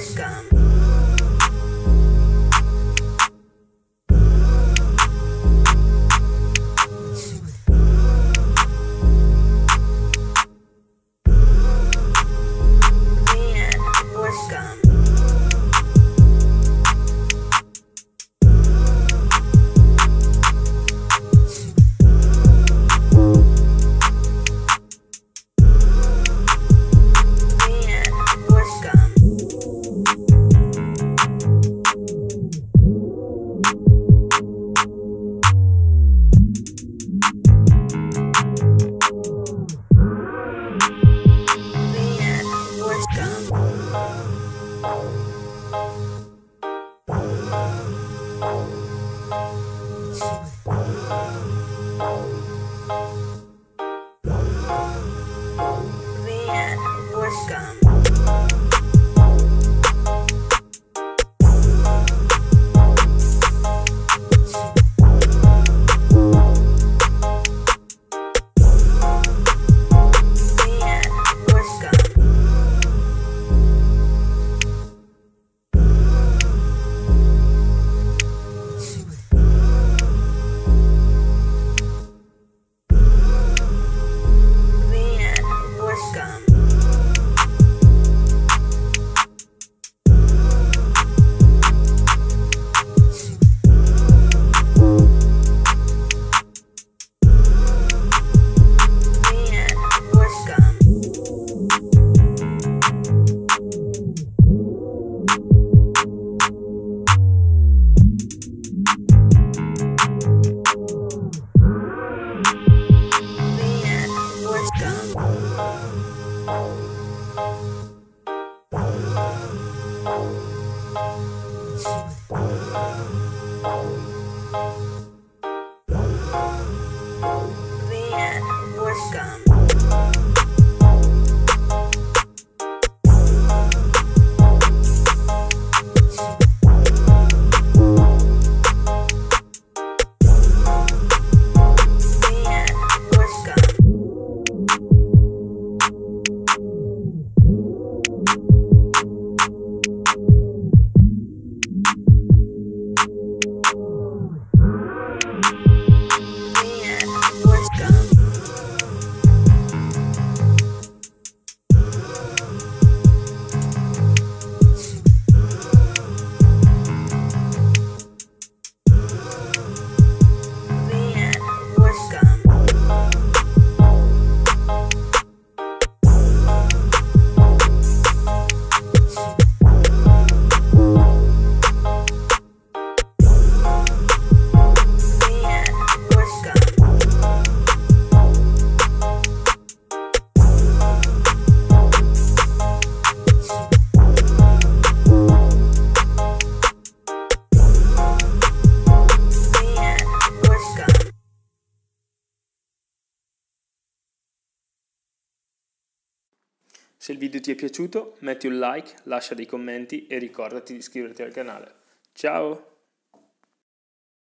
Welcome. Se il video ti è piaciuto metti un like, lascia dei commenti e ricordati di iscriverti al canale. Ciao!